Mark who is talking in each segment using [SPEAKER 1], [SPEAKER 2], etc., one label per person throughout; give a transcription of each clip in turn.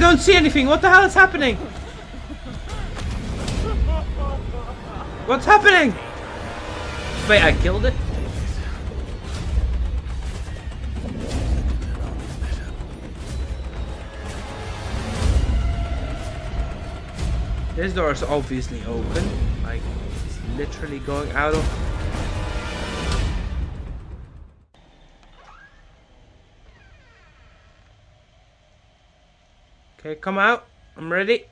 [SPEAKER 1] don't see anything. What the hell is happening? What's happening? Wait, I killed it? This door is obviously open. Like, it's literally going out of... Okay, come out. I'm ready.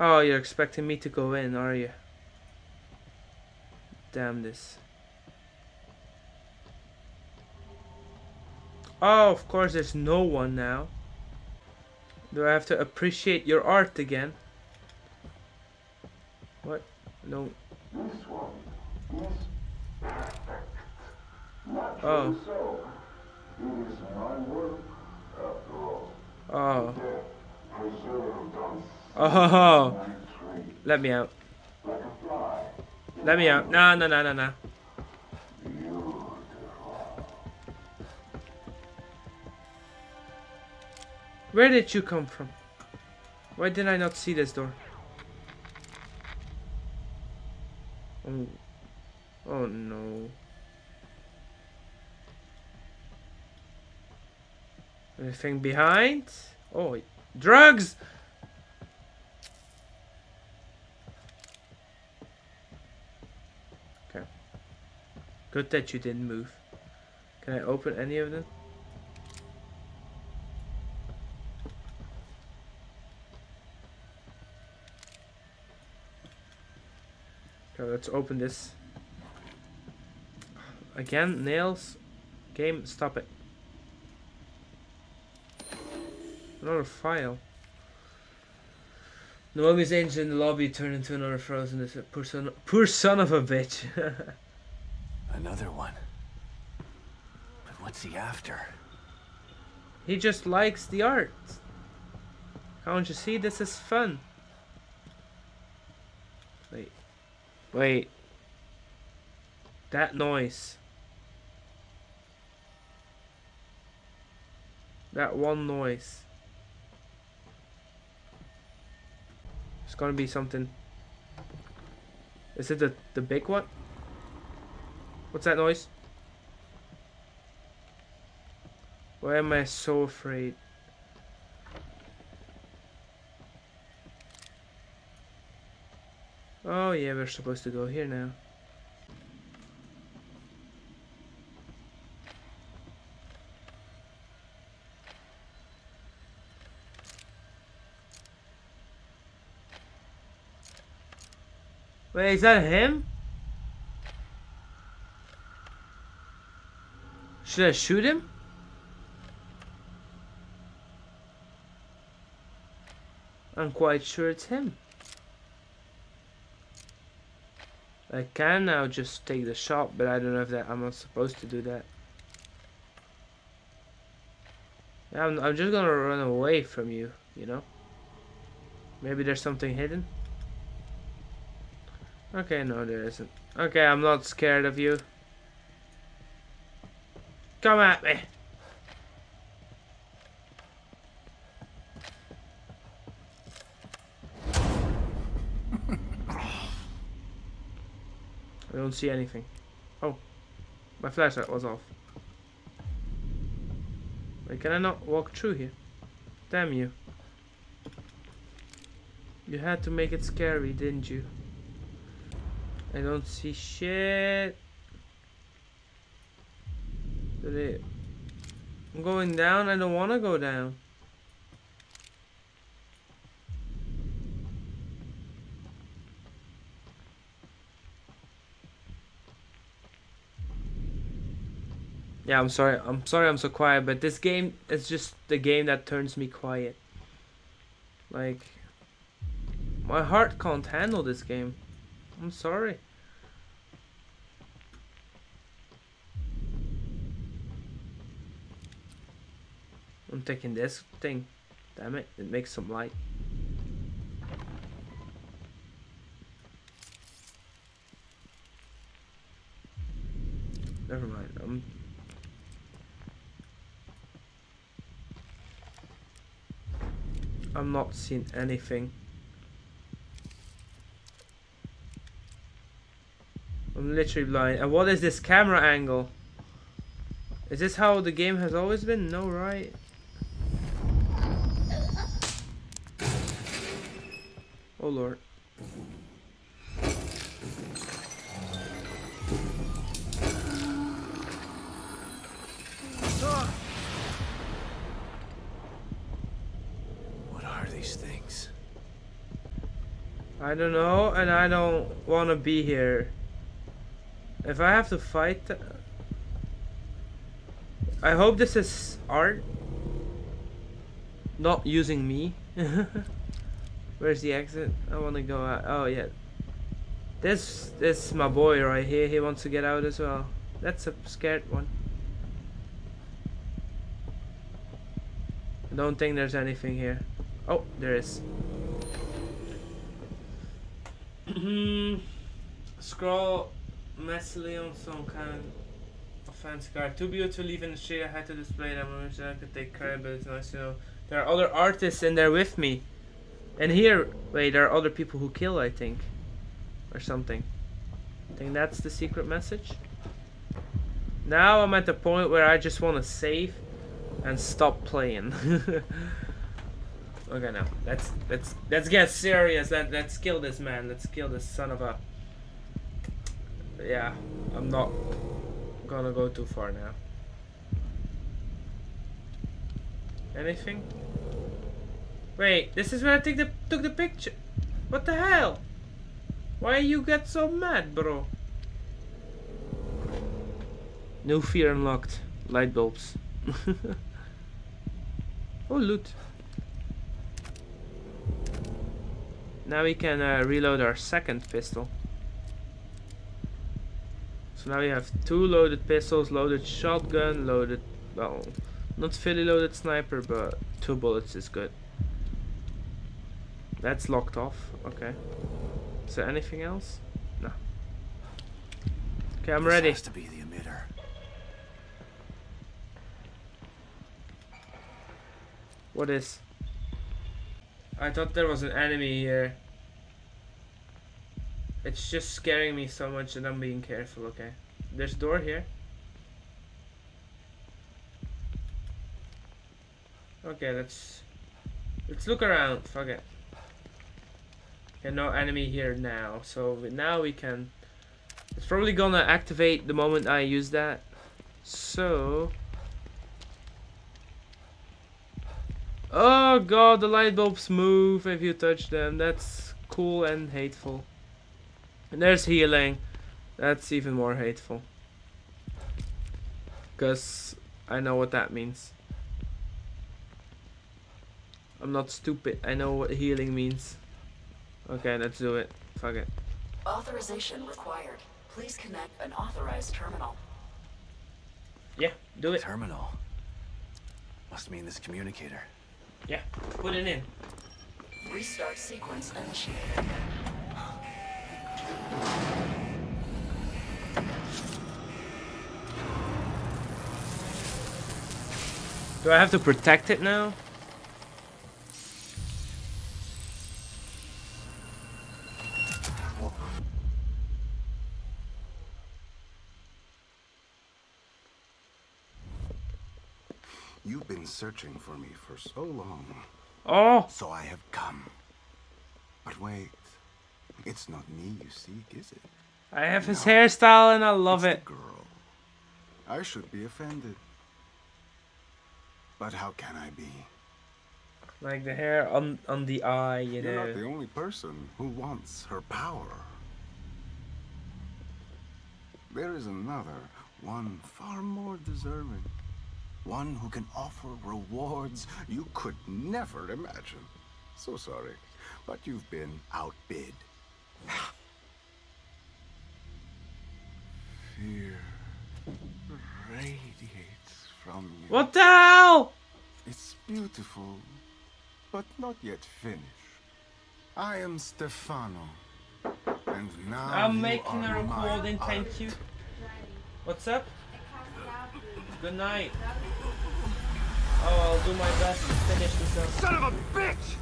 [SPEAKER 1] Oh, you're expecting me to go in, are you? Damn this. Oh, of course there's no one now. Do I have to appreciate your art again? What? No.
[SPEAKER 2] This one oh. is perfect. Not
[SPEAKER 1] Oh. Oh. Oh. Let me out. Let me out. No, no, no, no, no. Where did you come from? Why did I not see this door? Oh. Oh no. Anything behind? Oh, drugs! Okay. Good that you didn't move. Can I open any of them? Okay, let's open this. Again, nails. Game, stop it. Another file. Naomi's angel in the lobby turned into another frozen. This poor son, poor son of a bitch.
[SPEAKER 3] Another one. But what's he after?
[SPEAKER 1] he just likes the art. Can't you see? This is fun. Wait. Wait. That noise. That one noise. It's gonna be something. Is it the the big one? What's that noise? Why am I so afraid? Oh yeah, we're supposed to go here now. Is that him? Should I shoot him? I'm quite sure it's him. I can now just take the shot, but I don't know if that I'm not supposed to do that. I'm, I'm just gonna run away from you, you know? Maybe there's something hidden? Okay, no there isn't. Okay, I'm not scared of you. Come at me! I don't see anything. Oh, my flashlight was off. Wait, can I not walk through here? Damn you. You had to make it scary, didn't you? I don't see shit. Did it? I'm going down. I don't want to go down. Yeah, I'm sorry. I'm sorry I'm so quiet, but this game is just the game that turns me quiet. Like my heart can't handle this game. I'm sorry. I'm taking this thing. Damn it, it makes some light. Never mind, I'm... I'm not seeing anything. I'm literally blind. And what is this camera angle? Is this how the game has always been? No, right? Oh lord.
[SPEAKER 3] What are these things?
[SPEAKER 1] I don't know, and I don't want to be here. If I have to fight... I hope this is art. Not using me. Where's the exit? I want to go out. Oh, yeah. This, this is my boy right here. He wants to get out as well. That's a scared one. I don't think there's anything here. Oh, there is. Scroll messily on some kind of fancy card. Too beautiful to leave in the street. I had to display them. I wish I could take care, but it's nice to know there are other artists in there with me. And here, wait, there are other people who kill, I think. Or something. I think that's the secret message. Now I'm at the point where I just want to save and stop playing. okay, now let's let's let's get serious. Let let's kill this man. Let's kill this son of a. Yeah, I'm not gonna go too far now. Anything? Wait, this is where I the took the picture. What the hell? Why you get so mad, bro? No fear unlocked. Light bulbs. oh, loot. Now we can uh, reload our second pistol. So now we have two loaded pistols, loaded shotgun, loaded, well, not fully loaded sniper, but two bullets is good. That's locked off. Okay. Is there anything else? No. Okay, I'm
[SPEAKER 3] This
[SPEAKER 1] ready.
[SPEAKER 3] has to be the emitter.
[SPEAKER 1] What is? I thought there was an enemy here. It's just scaring me so much that I'm being careful, okay? There's a door here. Okay, let's let's look around. Fuck it. Okay, no enemy here now. So now we can. It's probably gonna activate the moment I use that. So. Oh god, the light bulbs move if you touch them. That's cool and hateful. And there's healing. That's even more hateful. Because I know what that means. I'm not stupid. I know what healing means. Okay, let's do it. Fuck it.
[SPEAKER 4] Authorization required. Please connect an authorized terminal.
[SPEAKER 1] Yeah, do it.
[SPEAKER 3] Terminal. Must mean this communicator.
[SPEAKER 1] Yeah, put it in.
[SPEAKER 4] Restart sequence initiated.
[SPEAKER 1] Do I have to protect it now?
[SPEAKER 5] You've been searching for me for so long,
[SPEAKER 1] Oh,
[SPEAKER 5] so I have come. But wait, it's not me you seek, is it?
[SPEAKER 1] I have his
[SPEAKER 5] No.
[SPEAKER 1] hairstyle and I love
[SPEAKER 5] It's
[SPEAKER 1] it.
[SPEAKER 5] Girl. I should be offended. But how can I be?
[SPEAKER 1] Like the hair on on the eye, you
[SPEAKER 5] You're not the only person who wants her power. There is another, one far more deserving. One who can offer rewards you could never imagine. So sorry, but you've been outbid. Fear radiates from you.
[SPEAKER 1] What the hell?
[SPEAKER 5] It's beautiful, but not yet finished. I am Stefano, and now
[SPEAKER 1] I'm
[SPEAKER 5] you
[SPEAKER 1] making
[SPEAKER 5] are
[SPEAKER 1] a recording, thank
[SPEAKER 5] art.
[SPEAKER 1] you. What's up? Good night. Oh, I'll do my best to finish this up.
[SPEAKER 3] Son of a bitch!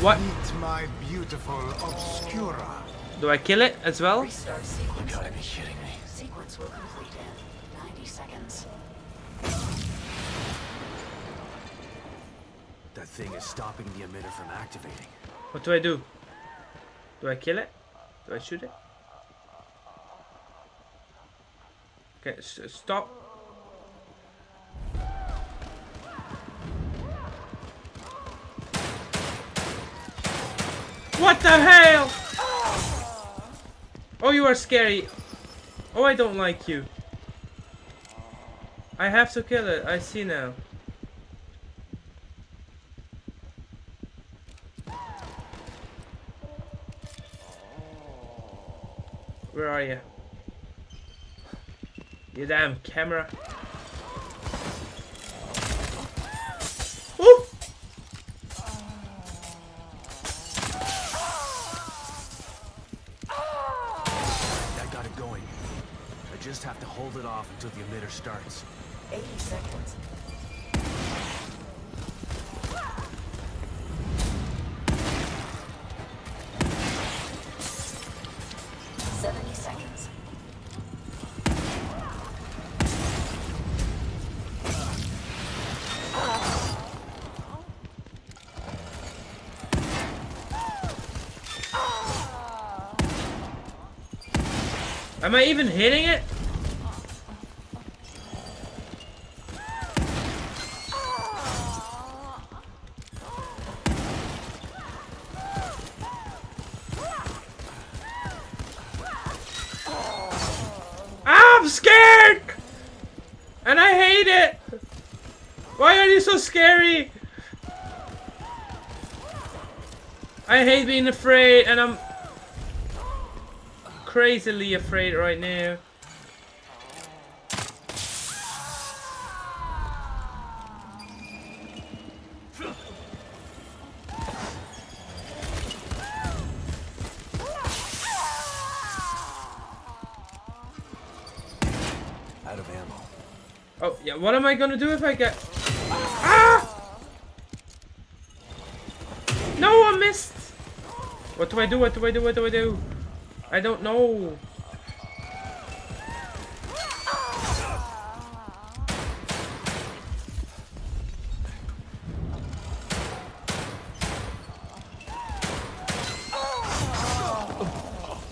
[SPEAKER 1] What?
[SPEAKER 5] Meet my beautiful Obscura.
[SPEAKER 1] Do I kill it as well?
[SPEAKER 4] Restart sequence.
[SPEAKER 3] Gotta be kidding me.
[SPEAKER 4] Sequence will complete in 90 seconds.
[SPEAKER 3] That thing is stopping the emitter from activating.
[SPEAKER 1] What do I do? Do I kill it? Do I shoot it? Okay, stop. What the hell? Oh, you are scary. Oh, I don't like you. I have to kill it. I see now. Where are you? You damn camera. Ooh!
[SPEAKER 3] Just have to hold it off until the emitter starts.
[SPEAKER 4] 80 seconds. Seventy seconds.
[SPEAKER 1] Am I even hitting it? I'm scared! And I hate it! Why are you so scary? I hate being afraid and I'm crazily afraid right now. What am I gonna do if I get... Ah! No, I missed! What do I do, what do I do, what do I do? I don't know.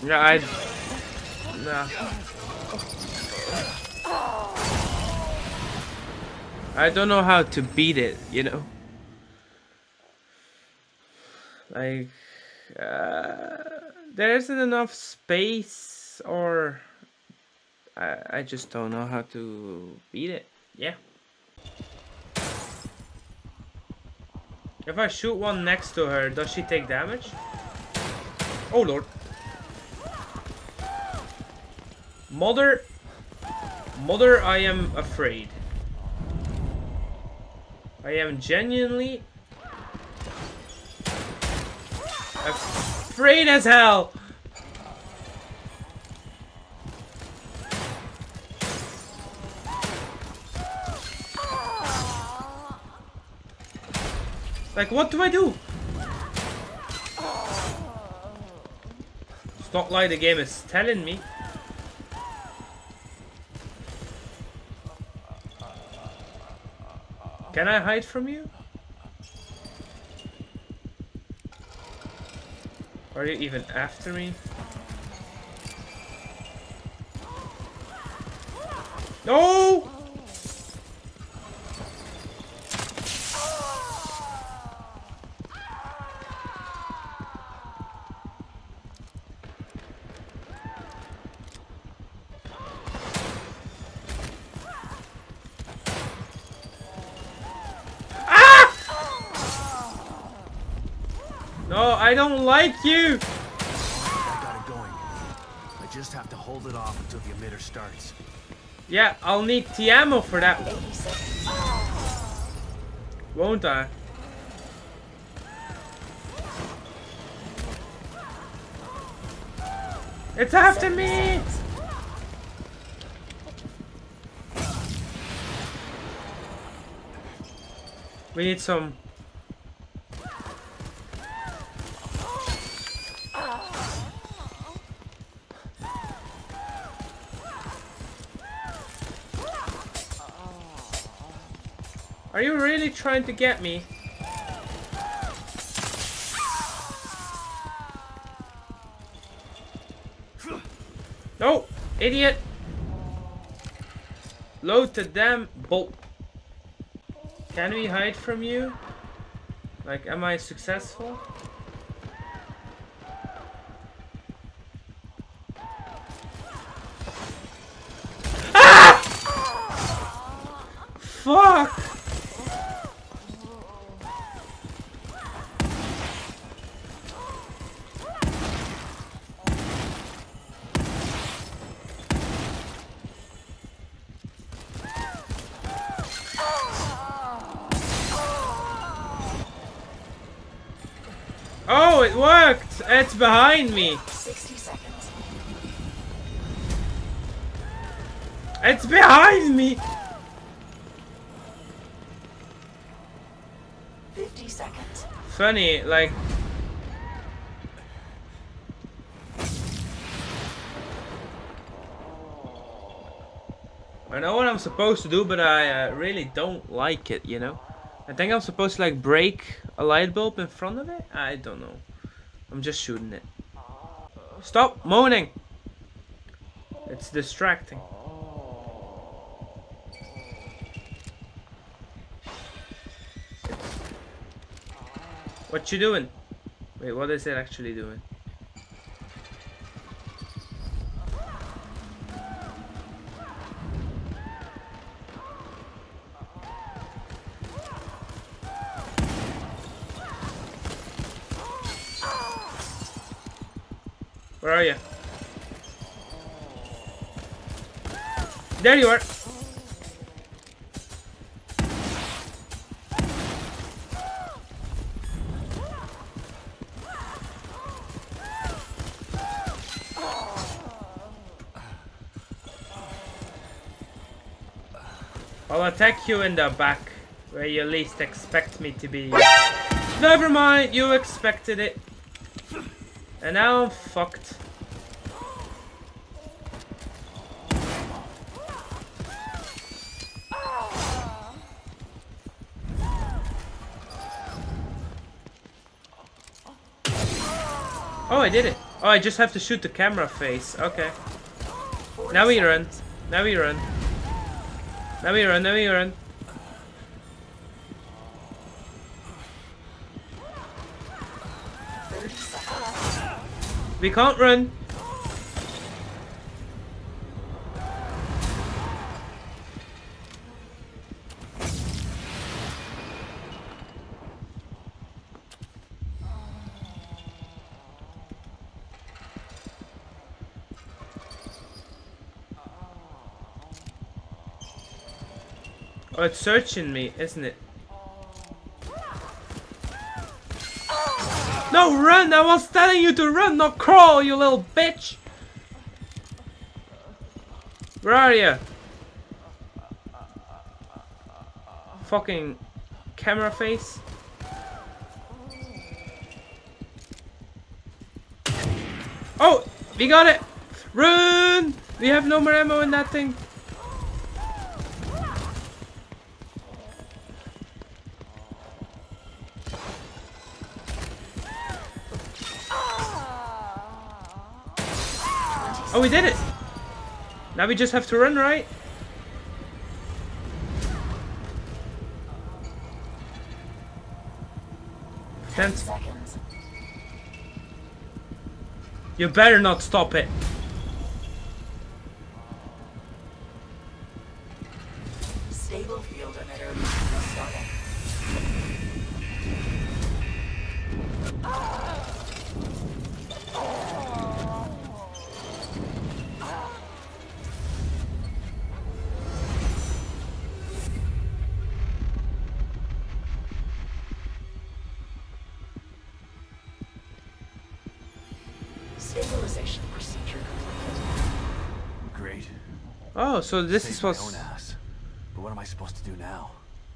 [SPEAKER 1] Yeah, I... Nah. I don't know how to beat it, you know? Like... Uh, there isn't enough space or... I, I just don't know how to beat it. Yeah. If I shoot one next to her, does she take damage? Oh lord. Mother... Mother, I am afraid. I am genuinely... Afraid as hell! Like, what do I do? It's not like the game is telling me. Can I hide from you? Are you even after me? No! Like you!
[SPEAKER 3] That got it going. I just have to hold it off until the emitter starts.
[SPEAKER 1] Yeah, I'll need the ammo for that, won't I? It's after me! We need some trying to get me? No! Idiot! Load the damn bolt. Can we hide from you? Like, am I successful? Ah! Fuck! Oh, it worked! It's behind me!
[SPEAKER 4] 60 seconds.
[SPEAKER 1] It's behind me!
[SPEAKER 4] 50 seconds.
[SPEAKER 1] Funny, like... I know what I'm supposed to do, but I uh, really don't like it, you know? I think I'm supposed to like break a light bulb in front of it? I don't know. I'm just shooting it. Stop moaning! It's distracting. What you doing? Wait, what is it actually doing? There you are. I'll attack you in the back, where you least expect me to be. Never mind, you expected it. And now I'm fucked. Oh, I did it. Oh, I just have to shoot the camera face. Okay. Now we run. Now we run. Now we run. Now we run. We can't run. Searching me, isn't it? No, run! I was telling you to run, not crawl, you little bitch! Where are you? Fucking camera face. Oh! We got it! Run! We have no more ammo in that thing. Oh, we did it! Now we just have to run, right? Ten
[SPEAKER 4] seconds.
[SPEAKER 1] You better not stop it. Oh, so this
[SPEAKER 3] Saved
[SPEAKER 1] is
[SPEAKER 3] my
[SPEAKER 1] what's...
[SPEAKER 3] own ass. But what am I supposed to do now?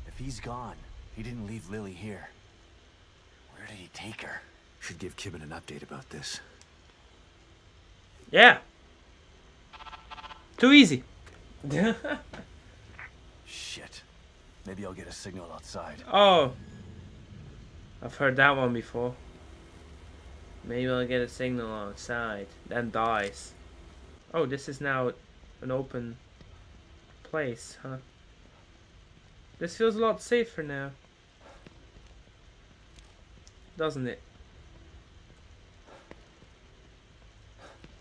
[SPEAKER 3] If he's gone, he didn't leave Lily here. Where did he take her? Should give Kidman an update about this.
[SPEAKER 1] Yeah. Too easy.
[SPEAKER 3] Shit. Maybe I'll get a signal outside.
[SPEAKER 1] Oh! I've heard that one before. Maybe I'll get a signal outside, then dies. Oh, this is now an open place, huh? This feels a lot safer now. Doesn't it?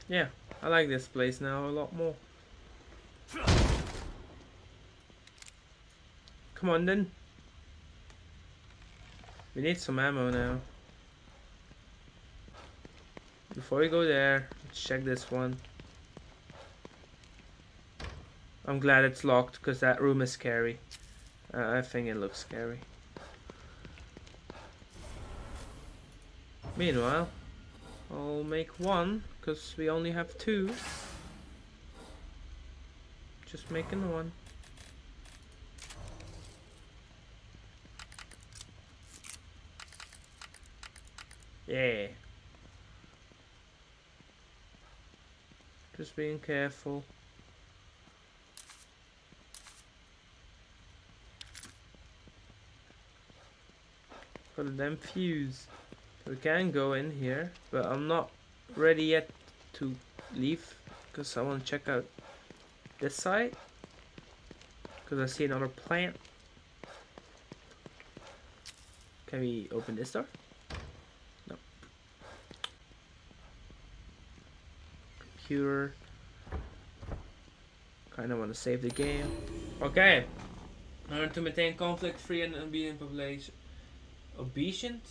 [SPEAKER 1] Yeah, I like this place now a lot more. Come on then. We need some ammo now. Before we go there, check this one. I'm glad it's locked because that room is scary. Uh, I think it looks scary. Meanwhile, I'll make one because we only have two. Just making one. Yeah. Just being careful. For the damn fuse. We can go in here, but I'm not ready yet to leave because I want to check out this side because I see another plant. Can we open this door? No. Computer. Kind of want to save the game. Okay. Learn to maintain conflict-free and obedient population. Obedient?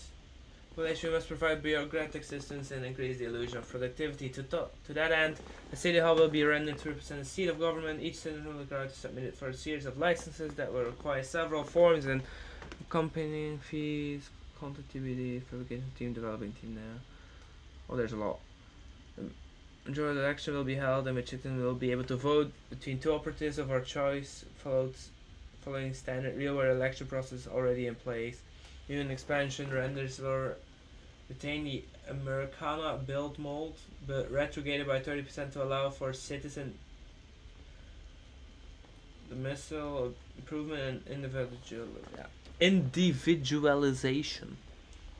[SPEAKER 1] Population must provide bureaucratic assistance and increase the illusion of productivity. To, to, to that end, the city hall will be rendered to represent a seat of government. Each citizen will be required to submit it for a series of licenses that will require several forms and accompanying fees. TBD, fabrication team, developing team now. Oh, there's a lot. The majority the election will be held in which citizens will be able to vote between two operatives of our choice, followed, following standard real-world election process already in place. Union expansion renders will retain the Americana build mold, but retrograded by 30% to allow for citizen the missile improvement and individual yeah. individualization.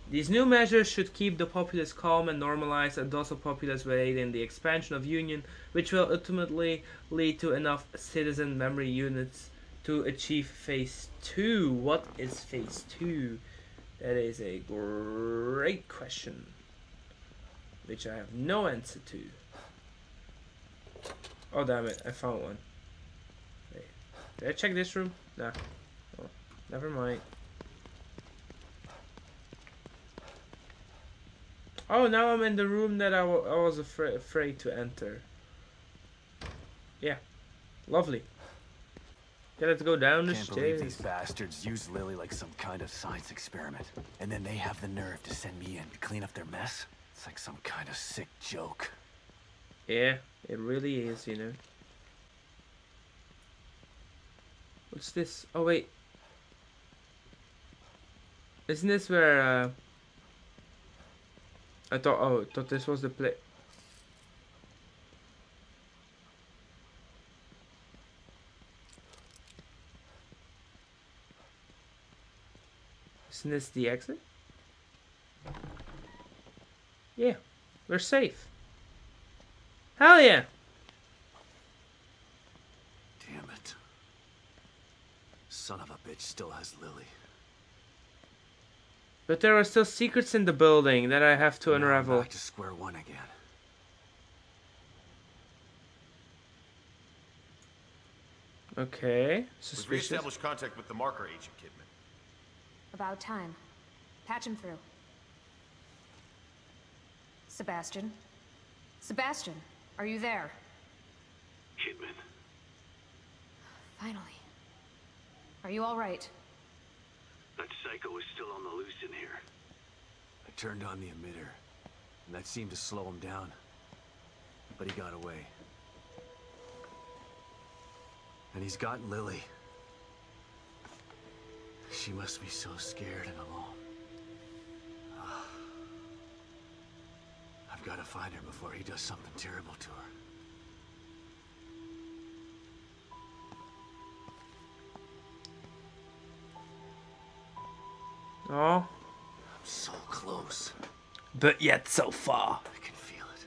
[SPEAKER 1] These new measures should keep the populace calm and normalize a docile populace will aid in the expansion of Union, which will ultimately lead to enough citizen memory units to achieve phase 2. What is phase 2? That is a great question, which I have no answer to. Oh damn it, I found one. Wait, did I check this room? Nah. Oh, never mind. Oh, now I'm in the room that I, was afra afraid to enter. Yeah, lovely. Yeah, let's go down the
[SPEAKER 3] Can't
[SPEAKER 1] stairs.
[SPEAKER 3] these bastards use Lily like some kind of science experiment. And then they have the nerve to send me in to clean up their mess? It's like some kind of sick joke.
[SPEAKER 1] Yeah, it really is, you know. What's this? Oh wait. Isn't this where uh I thought oh I thought this was the play Isn't this the exit? Yeah, we're safe. Hell yeah!
[SPEAKER 3] Damn it. Son of a bitch still has Lily.
[SPEAKER 1] But there are still secrets in the building that I have to
[SPEAKER 3] Now I'm
[SPEAKER 1] unravel.
[SPEAKER 3] Back to square one again.
[SPEAKER 1] Okay,
[SPEAKER 6] We've
[SPEAKER 1] suspicious.
[SPEAKER 6] reestablished contact with the marker agent, Kidman.
[SPEAKER 7] About time. Patch him through. Sebastian? Sebastian, are you there?
[SPEAKER 3] Kidman.
[SPEAKER 7] Finally. Are you alright?
[SPEAKER 8] That psycho is still on the loose in here.
[SPEAKER 3] I turned on the emitter, and that seemed to slow him down. But he got away. And he's got Lily. She must be so scared and alone. Ah. I've got to find her before he does something terrible to her.
[SPEAKER 1] Oh, I'm
[SPEAKER 3] So close.
[SPEAKER 1] but yet so far.
[SPEAKER 3] I can feel it.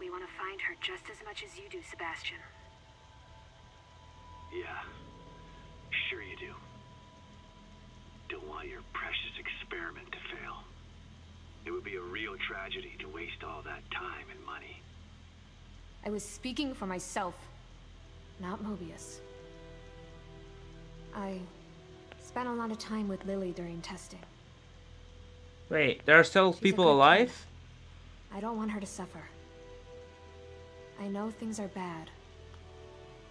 [SPEAKER 7] We want to find her just as much as you do, Sebastian.
[SPEAKER 8] Yeah. Sure you do. Don't want your precious experiment to fail. It would be a real tragedy to waste all that time and money.
[SPEAKER 7] I was speaking for myself, not Mobius. I spent a lot of time with Lily during testing.
[SPEAKER 1] Wait, there are still
[SPEAKER 7] She's
[SPEAKER 1] people
[SPEAKER 7] good
[SPEAKER 1] alive?
[SPEAKER 7] I don't want her to suffer. I know things are bad,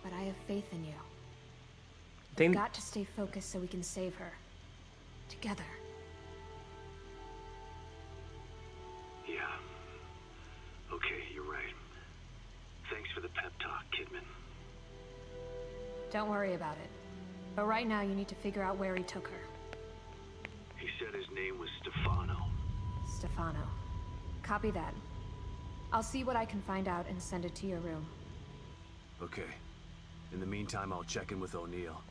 [SPEAKER 7] but I have faith in you.
[SPEAKER 1] Think
[SPEAKER 7] Got to stay focused so we can save her. Together.
[SPEAKER 8] Yeah. Okay, you're right. Thanks for the pep talk, Kidman.
[SPEAKER 7] Don't worry about it. But right now you need to figure out where he took her.
[SPEAKER 8] He said his name was Stefano.
[SPEAKER 7] Stefano. Copy that. I'll see what I can find out and send it to your room.
[SPEAKER 3] Okay. In the meantime, I'll check in with O'Neal.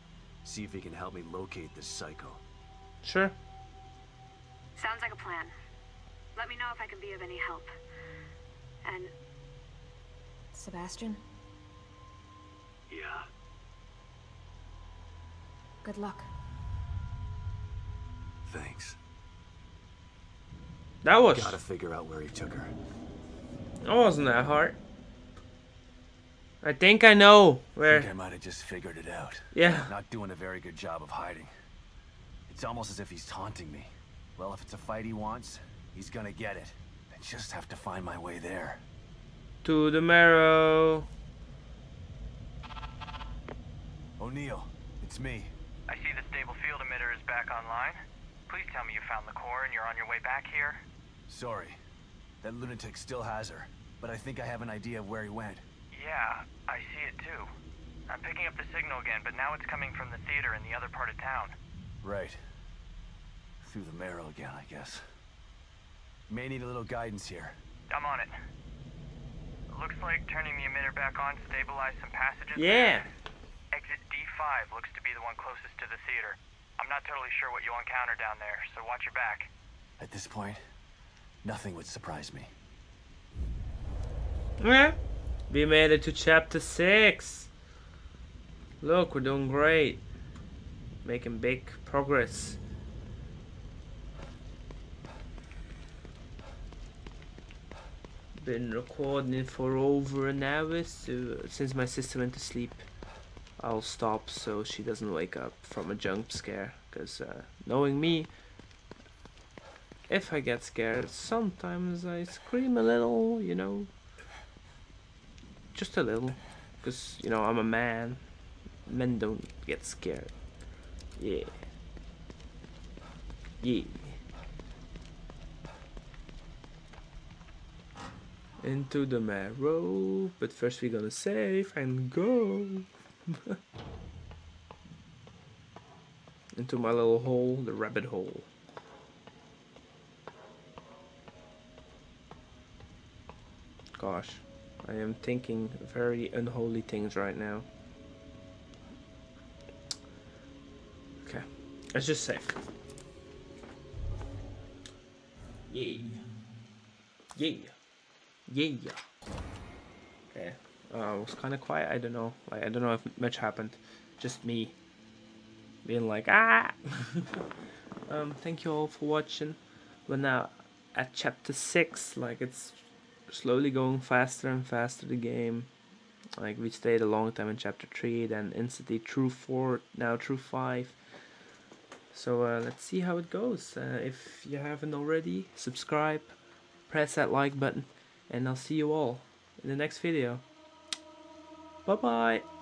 [SPEAKER 3] See if he can help me locate this psycho.
[SPEAKER 1] Sure.
[SPEAKER 7] Sounds like a plan. Let me know if I can be of any help. And... Sebastian,
[SPEAKER 8] Yeah.
[SPEAKER 7] good luck.
[SPEAKER 3] Thanks.
[SPEAKER 1] That was
[SPEAKER 3] Gotta figure out where he took her.
[SPEAKER 1] that wasn't that hard. I think I know where.
[SPEAKER 3] I think I might have just figured it out.
[SPEAKER 1] Yeah.
[SPEAKER 3] Not doing a very good job of hiding. It's almost as if he's taunting me. Well, if it's a fight he wants, he's gonna get it. I just have to find my way there.
[SPEAKER 1] To the marrow.
[SPEAKER 3] O'Neal, it's me.
[SPEAKER 9] I see the stable field emitter is back online. Please tell me you found the core and you're on your way back here.
[SPEAKER 3] Sorry. That lunatic still has her, but I think I have an idea of where he went.
[SPEAKER 9] Yeah, I see it too. I'm picking up the signal again, but now it's coming from the theater in the other part of town.
[SPEAKER 3] Right. Through the marrow again, I guess. May need a little guidance here.
[SPEAKER 9] I'm on it. Looks like turning the emitter back on stabilized some passages.
[SPEAKER 1] Yeah.
[SPEAKER 9] there. Exit D5 looks to be the one closest to the theater. I'm not totally sure what you'll encounter down there, so watch your back.
[SPEAKER 3] At this point, nothing would surprise me.
[SPEAKER 1] Yeah. We made it to chapter 6. Look, we're doing great. Making big progress. Been recording for over an hour, so since my sister went to sleep, I'll stop so she doesn't wake up from a jump scare. Because uh, knowing me, if I get scared, sometimes I scream a little, you know. Just a little. Because, you know, I'm a man. Men don't get scared. Yeah. Yeah. Into the marrow. But first we're gonna save and go. Into my little hole, the rabbit hole. Gosh, I am thinking very unholy things right now. Okay, let's just save. Yeah. Yeah. Yeah. Okay. Uh, it was kind of quiet. I don't know. Like I don't know if much happened. Just me being like ah. um, thank you all for watching. We're now at chapter six. Like it's slowly going faster and faster. The game. Like we stayed a long time in chapter three, then instantly through four, now through five. So uh, let's see how it goes. Uh, if you haven't already, subscribe, press that like button, and I'll see you all in the next video. Bye bye.